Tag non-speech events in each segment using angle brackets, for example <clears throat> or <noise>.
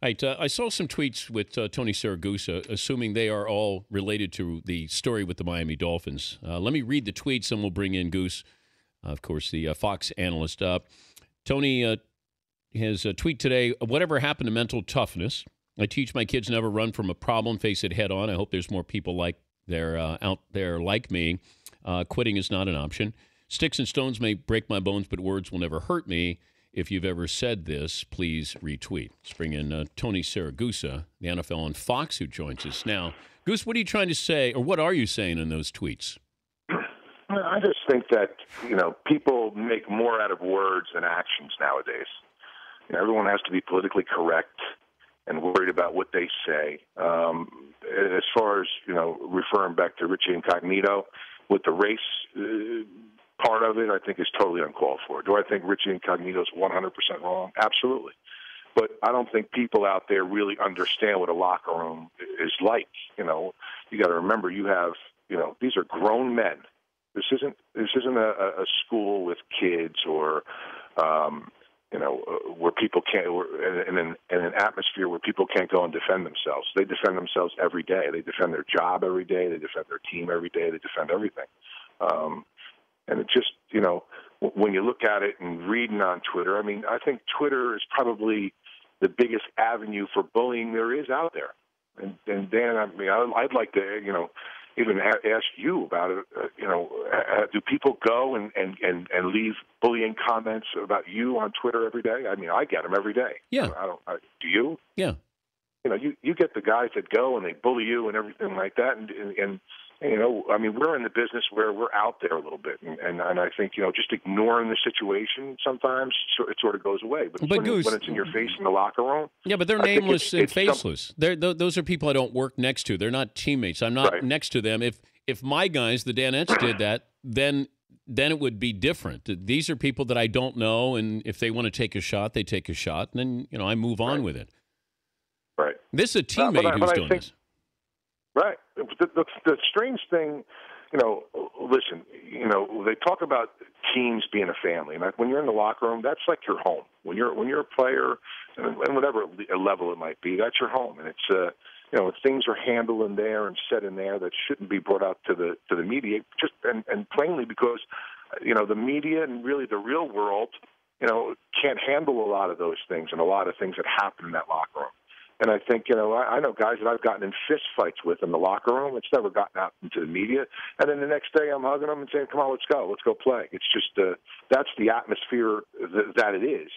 Right, uh, I saw some tweets with uh, Tony Siragusa, assuming they are all related to the story with the Miami Dolphins. Uh, let me read the tweets, and we'll bring in Goose, of course, the uh, Fox analyst. Uh, Tony uh, has a tweet today. Whatever happened to mental toughness? I teach my kids never run from a problem, face it head on. I hope there's more people like there out there like me. quitting is not an option. Sticks and stones may break my bones, but words will never hurt me. If you've ever said this, please retweet. Let's bring in uh, Tony Siragusa, the NFL on Fox, who joins us now. Goose, what are you trying to say, or what are you saying in those tweets? I just think that you know people make more out of words than actions nowadays. You know, everyone has to be politically correct and worried about what they say. Um, as far as you know, referring back to Richie Incognito with the race uh, part of it, I think, is totally uncalled for. Do I think Richie Incognito is 100% wrong? Absolutely. But I don't think people out there really understand what a locker room is like. You know, you got to remember you have, you know, these are grown men. This isn't this isn't a, a school with kids or, um, you know, uh, where people can't, in an, in an atmosphere where people can't go and defend themselves. They defend themselves every day. They defend their job every day. They defend their team every day. They defend everything. Um, and it just, you know, when you look at it and reading on Twitter, I mean, I think Twitter is probably the biggest avenue for bullying there is out there. And, and Dan, I mean, I'd like to, you know, even ask you about it. Uh, you know, uh, do people go and, and, and, and leave bullying comments about you on Twitter every day? I mean, I get them every day. Yeah. I don't. I, do you? Yeah. You know, you you get the guys that go and they bully you and everything like that, and and, and you know, I mean, we're in the business where we're out there a little bit, and and, and I think you know, just ignoring the situation sometimes it sort of goes away. But, but when, Goose, when it's in your face in the locker room, yeah, but they're I nameless it's- and it's some- faceless. They're th- those are people I don't work next to. They're not teammates. I'm not Right. next to them. If if my guys, the Danettes, did <clears throat> that, then then it would be different. These are people that I don't know, and if they want to take a shot, they take a shot, and then you know I move on Right. with it. right? This is a Uh, teammate but I- who's I doing think- this. Right. The, the, the strange thing, you know, listen, you know, they talk about teams being a family, and when you're in the locker room, that's like your home. When you're when you're a player, and, whatever level it might be, that's your home, and it's uh, you know, things are handled in there and said in there that shouldn't be brought out to the to the media, just and, and plainly because, you know, the media and really the real world, you know, can't handle a lot of those things and a lot of things that happen in that locker room. And I think, you know, I, I know guys that I've gotten in fist fights with in the locker room. It's never gotten out into the media. And then the next day I'm hugging them and saying, come on, let's go. Let's go play. It's just, uh, that's the atmosphere th- that it is.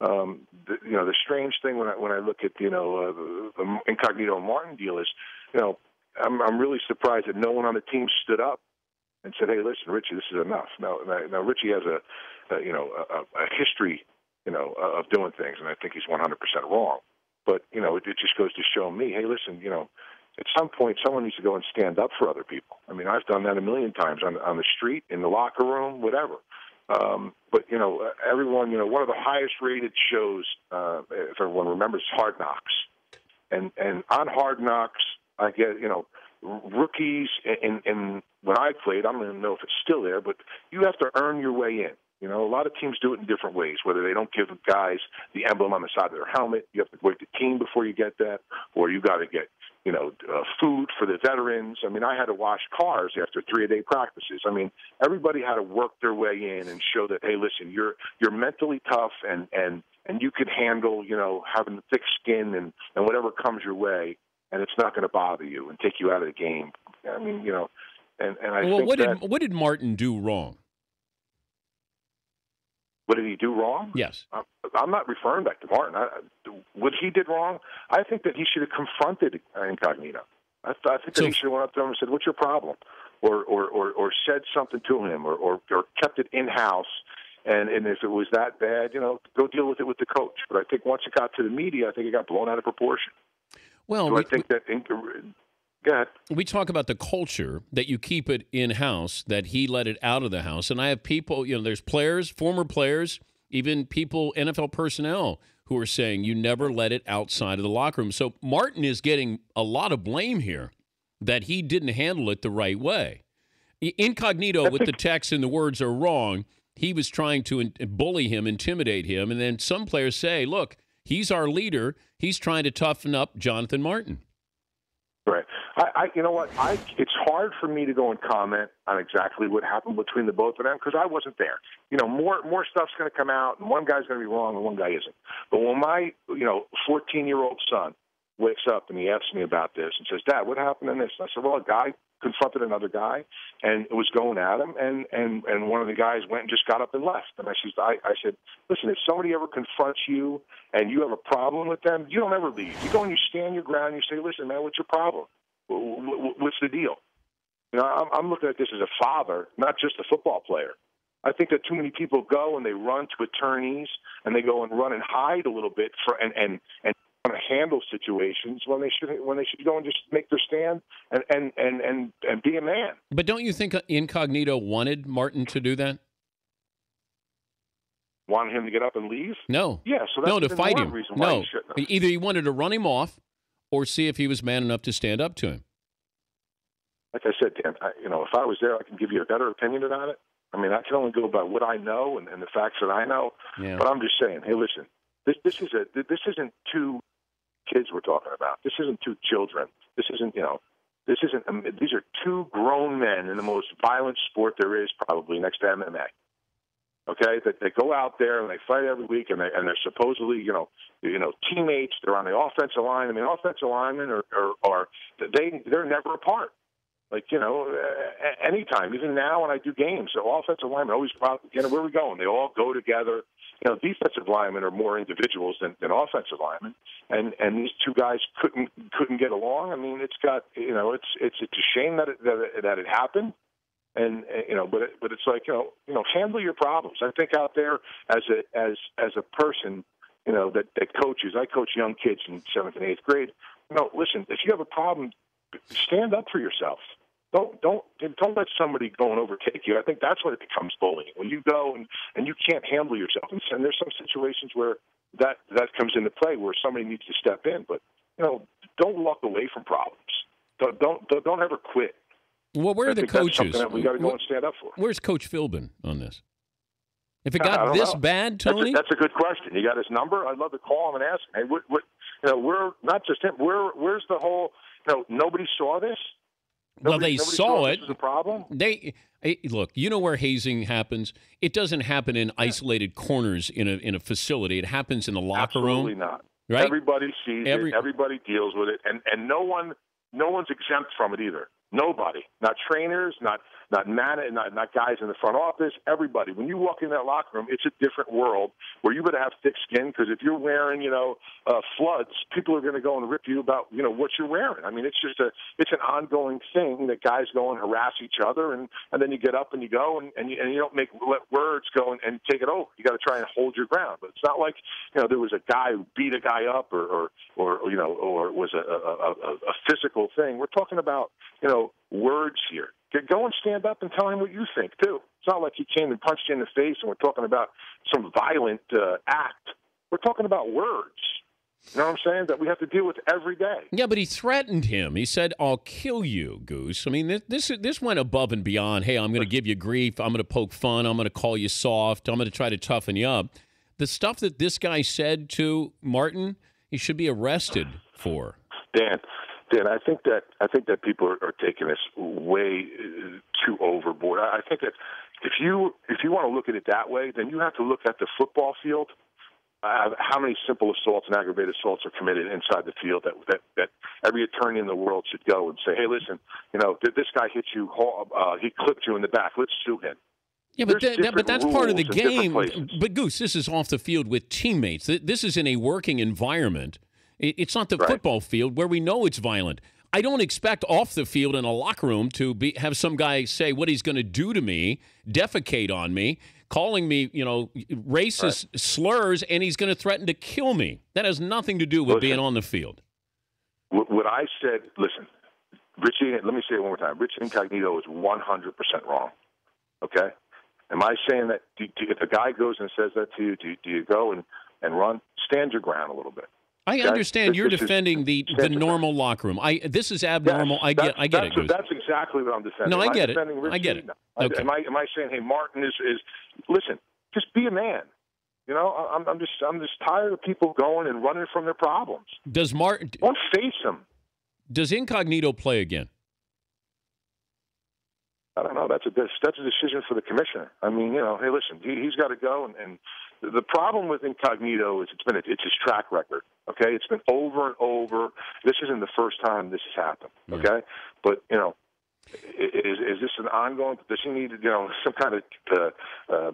Um, the, you know, the strange thing when I, when I look at, you know, uh, the, Incognito Martin deal is, you know, I'm, I'm really surprised that no one on the team stood up and said, "Hey, listen, Richie, this is enough." Now, now, now Richie has a, a you know, a, a history, you know, of doing things, and I think he's 100% wrong. But you know, it, it just goes to show me, hey, listen, you know, at some point, someone needs to go and stand up for other people. I mean, I've done that a million times on on the street, in the locker room, whatever. Um, but you know, everyone, you know, one of the highest rated shows, uh, if everyone remembers, Hard Knocks, and and on Hard Knocks, I get you know rookies and and when I played, I don't even know if it's still there, but you have to earn your way in. You know, a lot of teams do it in different ways. Whether they don't give guys the emblem on the side of their helmet, you have to wait the team before you get that, or you got to get you know uh, food for the veterans. I mean, I had to wash cars after three a day practices. I mean, everybody had to work their way in and show that hey, listen, you're you're mentally tough and and and you can handle you know having thick skin and and whatever comes your way, and it's not going to bother you and take you out of the game. I mean, you know, and and I well, think what that did what did Martin do wrong? What did he do wrong? Yes. I'm- I'm not referring back to Martin. I, what he did wrong, I think that he should have confronted Incognito. I, I think So- that he should have went up to him and said, "What's your problem?" Or or or, or said something to him, or, or or kept it in house. And and if it was that bad, you know, go deal with it with the coach. But I think once it got to the media, I think it got blown out of proportion. Well, So we, I think that. Go ahead. we talk about the culture that you keep it in house, that he let it out of the house. And I have people, you know, there's players, former players, even people, NFL personnel, who are saying you never let it outside of the locker room. So Martin is getting a lot of blame here that he didn't handle it the right way. Incognito with the text and the words are wrong. He was trying to in- bully him, intimidate him. And then some players say, look, He's our leader. He's trying to toughen up Jonathan Martin. Right. I, I, you know what? I, it's hard for me to go and comment on exactly what happened between the both of them because I wasn't there. You know, more more stuff's going to come out, and one guy's going to be wrong, and one guy isn't. But when my, you know, 14 year old son wakes up and he asks me about this and says, "Dad, what happened in this?" I said, "Well, a guy confronted another guy and it was going at him and and and one of the guys went and just got up and left and i said i, I said listen if somebody ever confronts you and you have a problem with them you don't ever leave you go and you stand your ground and you say listen man what's your problem what's the deal you know i'm, I'm looking at this as a father not just a football player I think that too many people go and they run to attorneys and they go and run and hide a little bit for and and and to handle situations when they should when they should go and just make their stand and and and and, and be a man. But don't you think Incognito wanted Martin to do that? Wanted him to get up and leave? No. Yeah. So that's no to fight him. no. He Either he wanted to run him off, or see if he was man enough to stand up to him. Like I said, Dan, I, you know, if I was there, I can give you a better opinion about it. I mean, I can only go by what I know and, and the facts that I know. Yeah. But I'm just saying, hey, listen, this this is a this isn't two kids we're talking about. This isn't two children. This isn't, you know, this isn't. Um, these are two grown men in the most violent sport there is, probably next to MMA. Okay, that they go out there and they fight every week, and they and they're supposedly, you know, you know, teammates. They're on the offensive line. I mean, offensive linemen are, are, are they they're never apart. Like you know, uh, anytime, even now when I do games, so offensive linemen always. You know, where we going? They all go together you know, defensive linemen are more individuals than, than offensive linemen, and and these two guys couldn't couldn't get along. I mean, it's got you know, it's it's it's a shame that it, that it, that it happened, and uh, you know, but it, but it's like you know, you know, handle your problems. I think out there as a as as a person, you know, that that coaches. I coach young kids in seventh and eighth grade. You know, listen, if you have a problem, stand up for yourself don't don't don't let somebody go and overtake you. I think that's when it becomes bullying. When you go and and you can't handle yourself, and there's some situations where that that comes into play where somebody needs to step in. But you know, don't walk away from problems. Don't don't don't ever quit. Well, where are the coaches? we got to go and stand up for. Where's Coach Philbin on this? If it got this know. bad, Tony, that's a, that's a, good question. You got his number. I'd love to call him and ask him. Hey, what, what, you know, we're not just him. Where, where's the whole? You know, nobody saw this. Well, they saw it. This a problem. They look. You know where hazing happens? It doesn't happen in isolated corners in a in a facility. It happens in the locker Absolutely room. Absolutely not. Right? Everybody sees Every, it. Everybody deals with it, and and no one no one's exempt from it either. Nobody, not trainers, not not man, not, not guys in the front office, everybody. When you walk in that locker room, it's a different world where you better have thick skin because if you're wearing, you know, uh, floods, people are going to go and rip you about, you know, what you're wearing. I mean, it's just a, it's an ongoing thing that guys go and harass each other, and and then you get up and you go and and you, and you don't make let words go and, and take it over. You got to try and hold your ground. But it's not like you know there was a guy who beat a guy up or or, or you know or it was a, a, a, a physical thing. We're talking about you know words here. Go and stand up and tell him what you think too. It's not like he came and punched you in the face, and we're talking about some violent uh, act. We're talking about words. You know what I'm saying? That we have to deal with every day. Yeah, but he threatened him. He said, "I'll kill you, Goose." I mean, this this, this went above and beyond. Hey, I'm going to give you grief. I'm going to poke fun. I'm going to call you soft. I'm going to try to toughen you up. The stuff that this guy said to Martin, he should be arrested for. Dan, Dan, I think that I think that people are, are taking this way uh, too overboard. I think that if you if you want to look at it that way, then you have to look at the football field. Uh, how many simple assaults and aggravated assaults are committed inside the field that, that that every attorney in the world should go and say, "Hey, listen, you know, this guy hit you, uh, he clipped you in the back. Let's sue him." Yeah, but that, that, but that's part of the game. But Goose, this is off the field with teammates. This is in a working environment it's not the right. football field where we know it's violent. I don't expect off the field in a locker room to be have some guy say what he's going to do to me, defecate on me, calling me, you know, racist right. slurs, and he's going to threaten to kill me. That has nothing to do with listen, being uh, on the field. What I said, listen, Richie, let me say it one more time. Rich Incognito is 100% wrong. Okay? Am I saying that do, do, if a guy goes and says that to you, do, do you go and, and run? Stand your ground a little bit. I understand you're defending the, the normal locker room. I this is abnormal. I get I get it. Goose. That's exactly what I'm defending. No, I get it. I get it. Okay. Am I am I saying, hey, Martin is is listen, just be a man. You know, I'm, I'm just I'm just tired of people going and running from their problems. Does Martin? Don't face them. Does Incognito play again? I don't know. That's a that's a decision for the commissioner. I mean, you know, hey, listen, he, he's got to go. And, and the problem with Incognito is it's been it's his track record. Okay, it's been over and over. This isn't the first time this has happened. Okay, yeah. but you know, is is this an ongoing? Does he need you know some kind of uh, uh,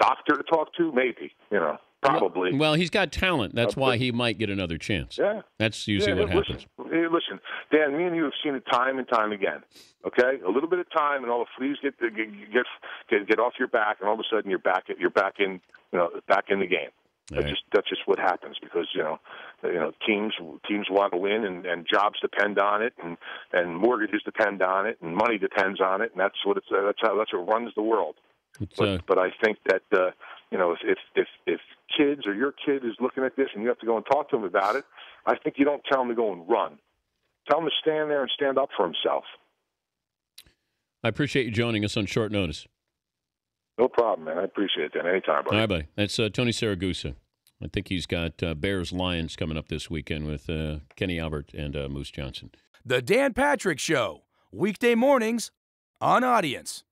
doctor to talk to? Maybe you know. Probably. Well, he's got talent. That's uh, why he might get another chance. Yeah. That's usually yeah, what listen, happens. Hey, listen, Dan, me and you have seen it time and time again. Okay, a little bit of time, and all the fleas get get get get off your back, and all of a sudden you're back at you're back in you know back in the game. That's right. just that's just what happens because you know you know teams teams want to win and, and jobs depend on it and and mortgages depend on it and money depends on it and that's what it's uh, that's how that's what runs the world. But, uh, but I think that uh, you know if, if if if kids or your kid is looking at this and you have to go and talk to them about it, I think you don't tell them to go and run. Tell him to stand there and stand up for himself. I appreciate you joining us on short notice. No problem, man. I appreciate that. Anytime, buddy. All right, buddy. That's uh, Tony Siragusa. I think he's got uh, Bears Lions coming up this weekend with uh, Kenny Albert and uh, Moose Johnston. The Dan Patrick Show, weekday mornings on Audience.